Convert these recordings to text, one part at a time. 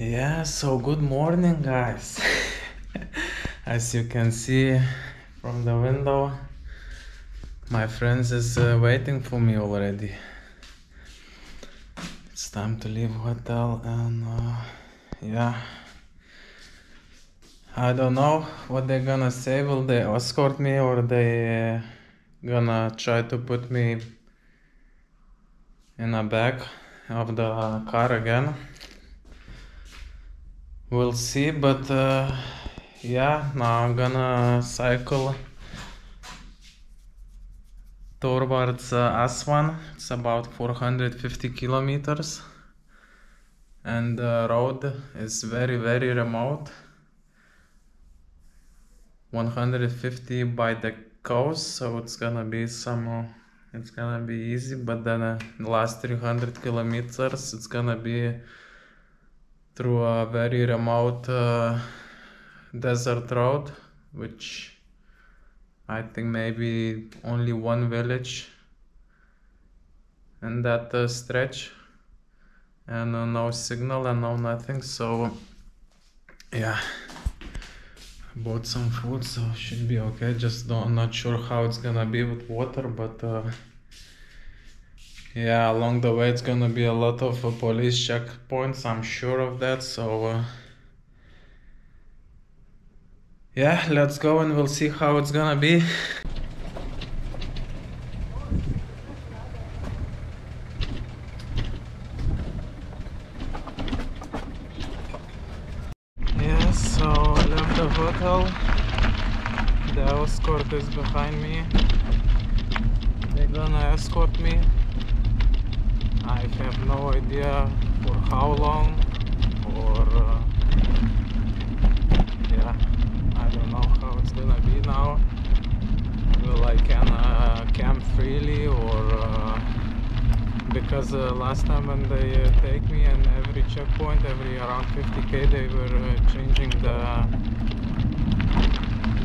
Yeah, so good morning, guys. As you can see from the window, my friends is uh, waiting for me already. It's time to leave hotel and uh, yeah. I don't know what they're gonna say. Will they escort me or they uh, gonna try to put me in the back of the car again? We'll see, but uh, yeah, now I'm gonna cycle towards uh, Aswan. It's about 450 kilometers, and the road is very, very remote. 150 by the coast, so it's gonna be some. Uh, it's gonna be easy, but then uh, the last 300 kilometers, it's gonna be through a very remote uh, desert road, which I think maybe only one village in that uh, stretch, and uh, no signal and no nothing. So, yeah, bought some food, so should be okay. Just don't, not sure how it's gonna be with water, but. Yeah, along the way it's gonna be a lot of uh, police checkpoints, I'm sure of that. So, uh, yeah, let's go and we'll see how it's gonna be. Yeah, so I left the hotel. The escort is behind me. They're gonna escort me I have no idea for how long or uh, yeah I don't know how it's gonna be now. Will I can uh, camp freely or uh, because uh, last time when they uh, take me and every checkpoint every around 50k they were uh, changing the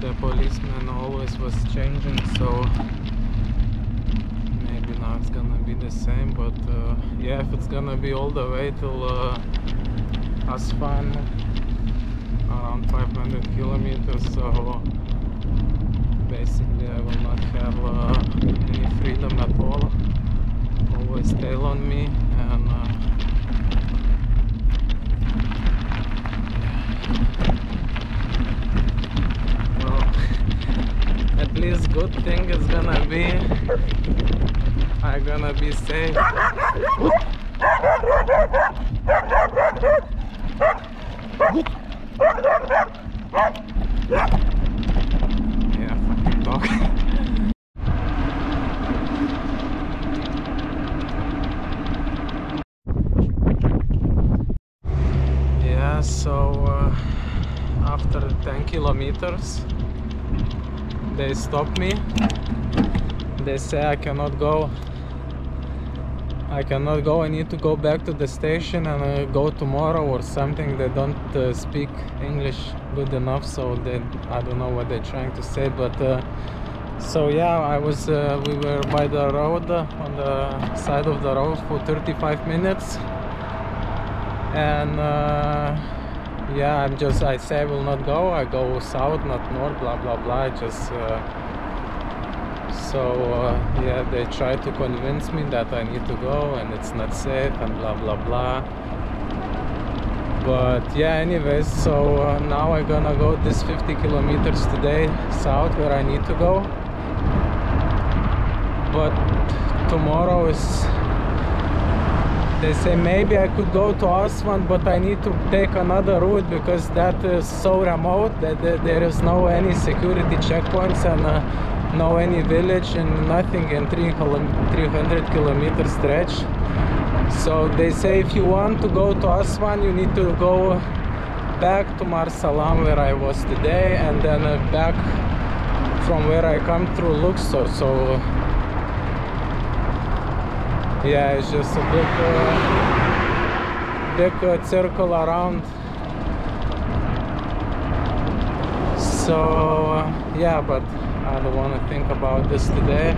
the policeman always was changing so it's gonna be the same but uh, yeah if it's gonna be all the way till uh, around 500 kilometers so basically I will not have uh, any freedom at all. Always tail on me and uh, well at least good thing is gonna be I'm gonna be safe. Yeah, fucking dog. yeah, so uh, after 10 kilometers they stop me they say I cannot go I cannot go. I need to go back to the station and uh, go tomorrow or something. They don't uh, speak English good enough so they I don't know what they're trying to say but uh, so yeah I was uh, we were by the road uh, on the side of the road for 35 minutes. And uh, yeah I'm just I say I will not go. I go south not north blah blah blah. Just so uh, yeah they try to convince me that I need to go and it's not safe and blah blah blah. But yeah anyways so uh, now I'm gonna go this 50 kilometers today south where I need to go. But tomorrow is they say maybe I could go to Aswan but I need to take another route because that is so remote that there is no any security checkpoints and uh, no any village and nothing in 300 kilometer stretch. So they say if you want to go to Aswan you need to go back to Marsa Alam where I was today and then uh, back from where I come through Luxor. So yeah it's just a big uh, big uh, circle around. So uh, yeah but I don't want to think about this today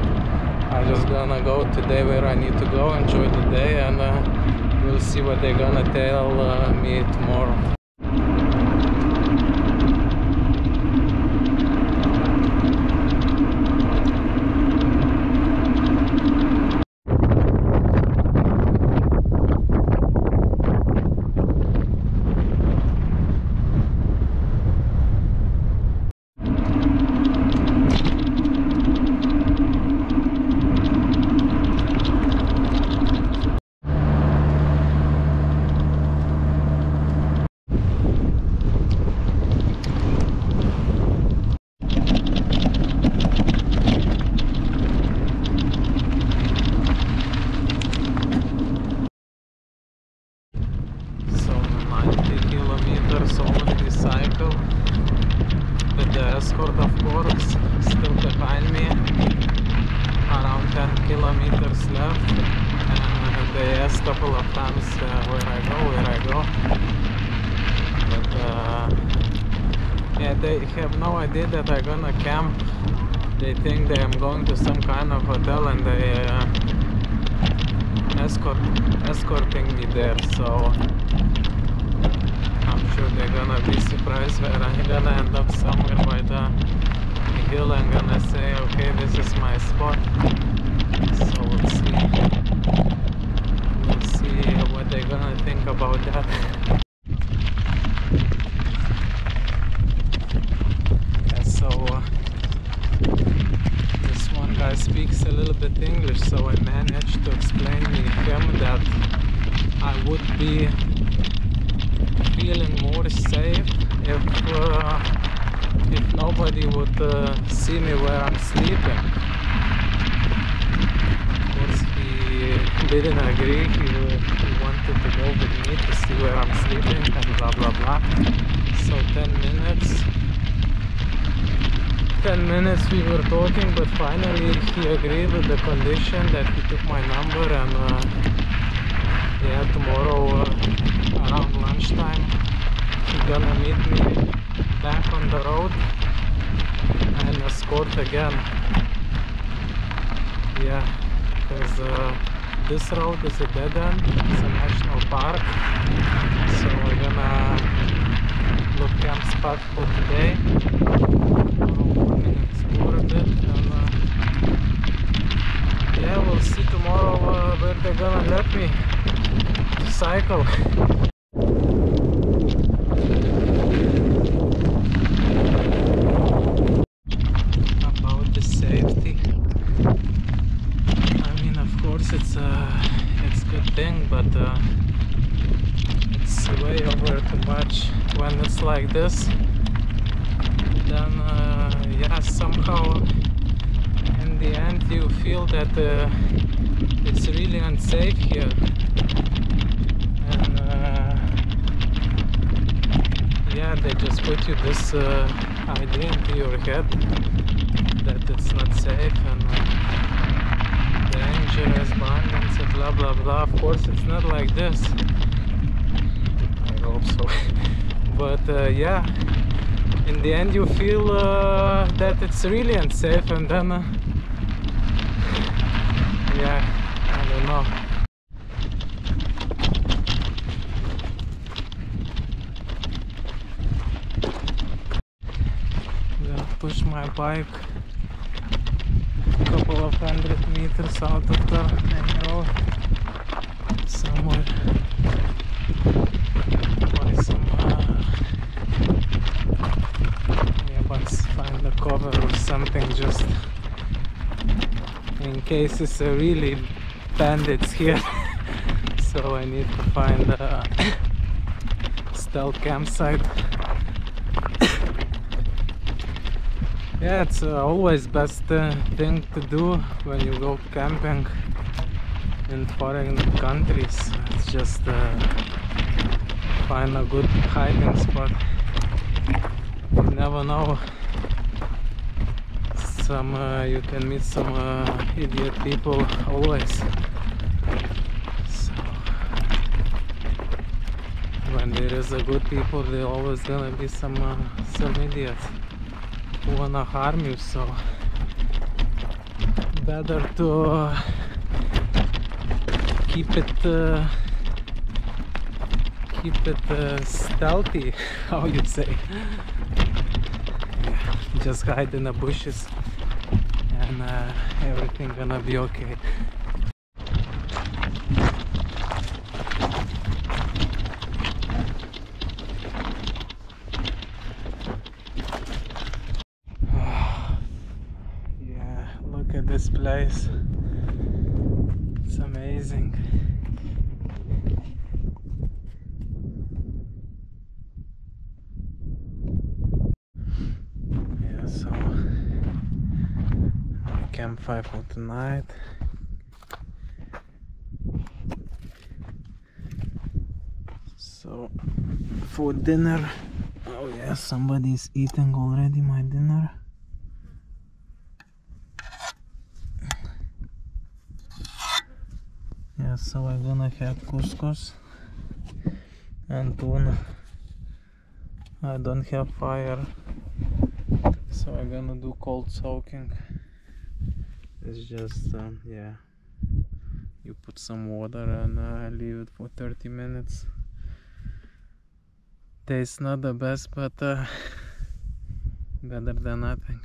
I'm just gonna go today where I need to go enjoy the day and uh, we'll see what they're gonna tell uh, me tomorrow. Kilometers already cycle with the escort of course still behind me around 10 kilometers left and they asked couple of times uh, where I go where I go. But uh, yeah they have no idea that I'm gonna camp. They think that I'm going to some kind of hotel and they uh, escort escorting me there so sure they're gonna be surprised where I'm gonna end up somewhere by the hill. And gonna say okay this is my spot. So we'll see. We'll see what they're gonna think about that. Yeah so uh, this one guy speaks a little bit English so I managed to explain to him that I would be feeling more safe if uh, if nobody would uh, see me where I'm sleeping. Of course, he didn't agree. He, he wanted to go with me to see where I'm sleeping and blah blah blah. So 10 minutes. 10 minutes we were talking, but finally he agreed with the condition that he took my number and uh, yeah, tomorrow uh, lunchtime he's gonna meet me back on the road and escort again. Yeah, because uh, this road is a dead end, it's a national park, so we're gonna look camp spot for today. Explore a bit uh, yeah, we'll see tomorrow uh, where they're gonna let me to cycle. About the safety, I mean, of course, it's a it's a good thing, but uh, it's way over too much when it's like this. Then, uh, yeah, somehow in the end you feel that uh, it's really unsafe here. And uh, yeah they just put you this uh, idea into your head that it's not safe and uh, dangerous abundance and blah blah blah. Of course it's not like this. I hope so. But uh, yeah in the end you feel uh, that it's really unsafe and then uh, yeah I don't know yeah, push my bike a couple of hundred meters out of the road somewhere by some uh, yeah, but find a cover or something just in case it's a really bandits here. so I need to find a stealth campsite. yeah, it's uh, always best uh, thing to do when you go camping in foreign countries. It's just uh, find a good hiding spot. You never know. Some uh, you can meet some uh, idiot people always. So when there is a good people, there always gonna be some uh, some idiots who wanna harm you. So better to uh, keep it uh, keep it uh, stealthy, how you say. Just hide in the bushes and uh, everything gonna be okay. yeah, look at this place. It's amazing. Yeah, so campfire for tonight. So for dinner, oh yeah, somebody's eating already my dinner. Yeah, so I'm gonna have couscous and tuna. I don't have fire, so I'm gonna do cold soaking. It's just, um, yeah, you put some water and uh, leave it for 30 minutes. Tastes not the best, but uh, better than nothing.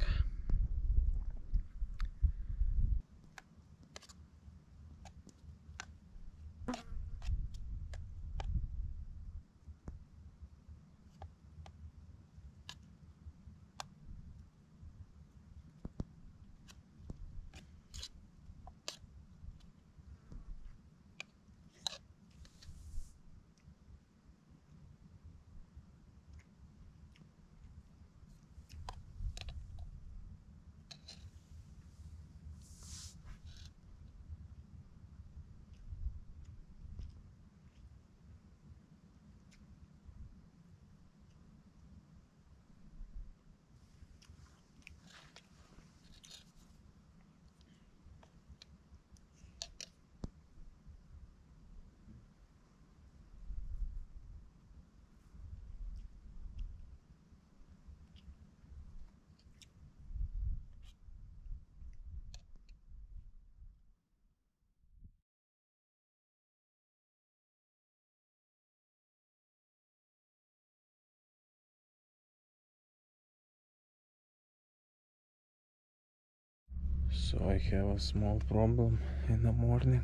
So I have a small problem in the morning.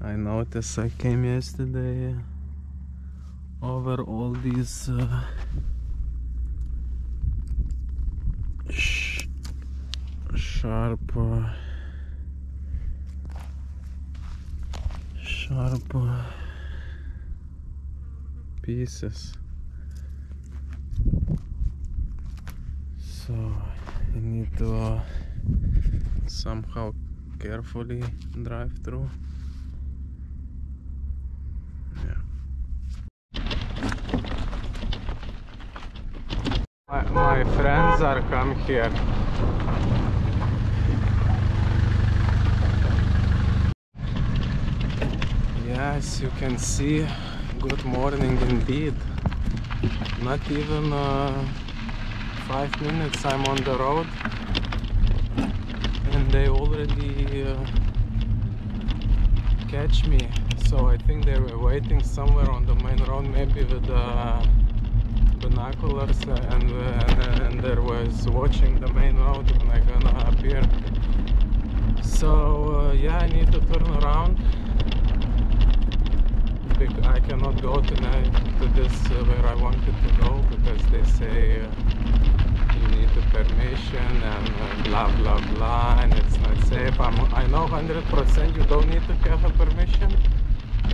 I noticed I came yesterday over all these uh, sh sharp uh, sharp uh, pieces. So I need to uh, somehow carefully drive through. My, my friends are come here. Yes, you can see. Good morning indeed. Not even uh, five minutes I'm on the road already uh, catch me. So I think they were waiting somewhere on the main road maybe with the binoculars and, uh, and there was watching the main road when I gonna appear. So uh, yeah I need to turn around. I cannot go tonight to this uh, where I wanted to go because they say uh, the permission and uh, blah blah blah and it's not safe. I'm, I know 100% you don't need to have a permission.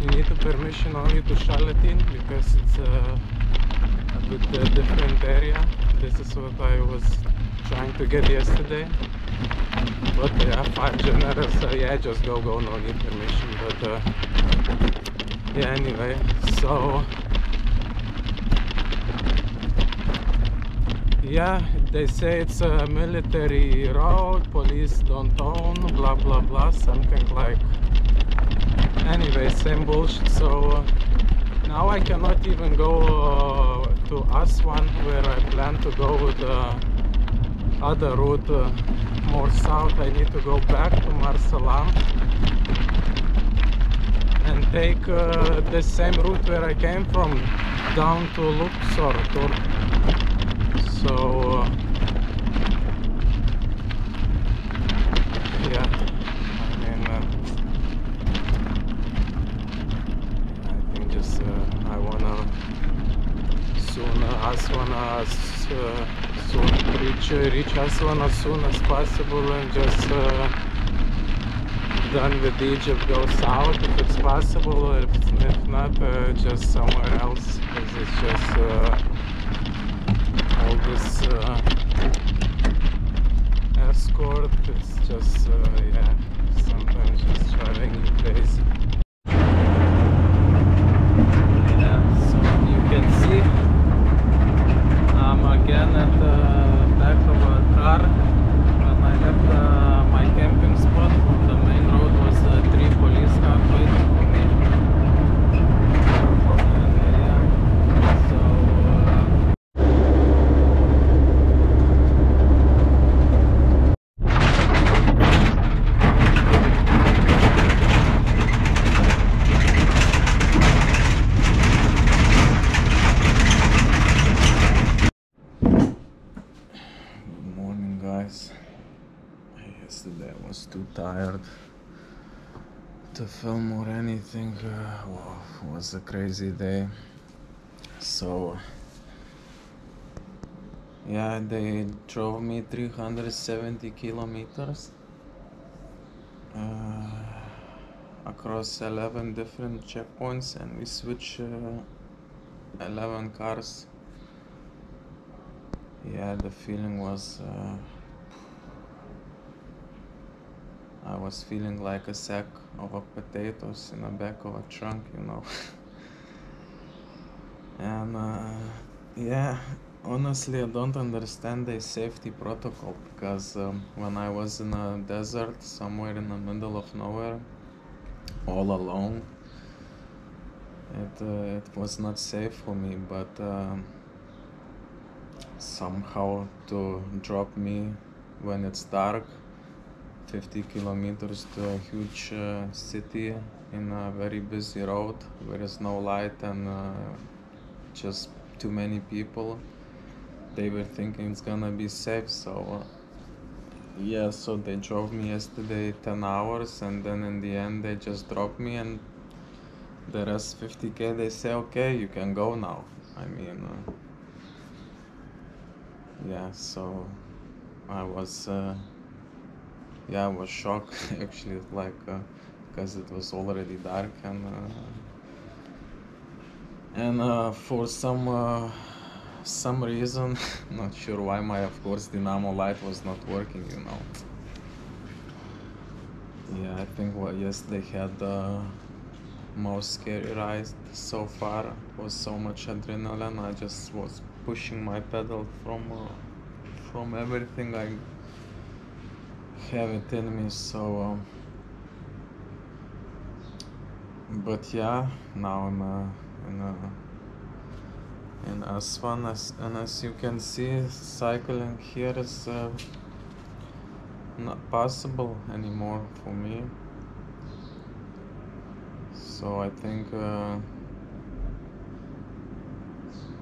You need a permission only to Shalateen because it's a, a bit uh, different area. This is what I was trying to get yesterday. But yeah, five generous, uh, yeah, just go, go, no need permission. But uh, yeah anyway so yeah they say it's a military road police don't own blah blah blah something like anyway same bullshit so uh, now I cannot even go uh, to Aswan where I plan to go with the other route uh, more south I need to go back to Marsa Alam and take uh, the same route where I came from down to Luxor. So uh, yeah, I mean uh, I think just uh, I wanna soon as wanna as, uh, soon reach reach Aswan as soon as possible and just uh, done with Egypt go south if it's possible if, if not uh, just somewhere else. Because it's just this uh, escort. It's just uh, yeah sometimes just driving you crazy yeah so you can see I'm again at the back of a car when I left uh, my camping spot on the main road was uh, three police cars waiting for me. And, yeah, so uh, Good morning, guys. Yesterday I was too tired to film or anything. Uh, was a crazy day. So, yeah, they drove me 370 kilometers uh, across 11 different checkpoints, and we switched uh, 11 cars. Yeah, the feeling was. Uh, I was feeling like a sack of a potatoes in the back of a trunk, you know. and uh, yeah, honestly, I don't understand the safety protocol because um, when I was in a desert somewhere in the middle of nowhere, all alone, it uh, it was not safe for me. But um somehow to drop me when it's dark 50 kilometers to a huge uh, city in a very busy road where there's no light and uh, just too many people. They were thinking it's gonna be safe so uh, yeah so they drove me yesterday 10 hours and then in the end they just dropped me and the rest 50k they say okay you can go now. I mean uh, yeah so i was uh, yeah i was shocked actually like uh, because it was already dark and uh, and uh, for some uh, some reason not sure why my of course dynamo light was not working you know. Yeah i think what yes they had the most scary ride so far. Was so much adrenaline. I just was pushing my pedal from uh, from everything i have it in me so um, but yeah now i'm uh, in uh, in Aswan as, and as you can see cycling here is uh, not possible anymore for me. So I think uh,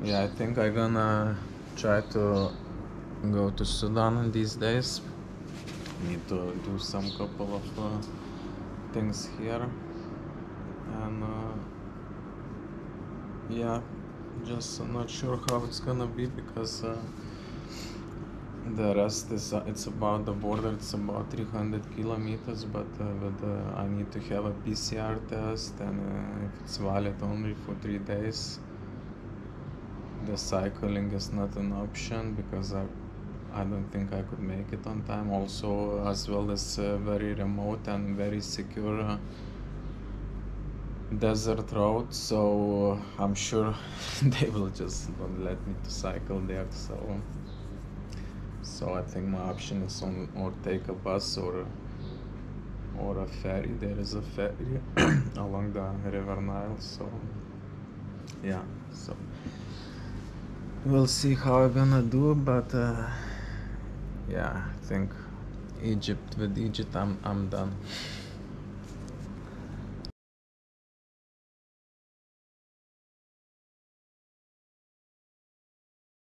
yeah I think I'm gonna try to go to Sudan these days need to do some couple of uh, things here. And uh, yeah just not sure how it's gonna be because uh, the rest is uh, it's about the border it's about 300 kilometers but uh, with, uh, I need to have a PCR test and if it's valid only for three days the cycling is not an option because I I don't think I could make it on time. Also as well as uh, very remote and very secure uh, desert road. So uh, i'm sure they will just don't let me to cycle there. So so i think my option is on or take a bus or or a ferry. There is a ferry along the river nile so yeah so. We'll see how i'm gonna do but uh, yeah i think egypt with egypt i'm i'm done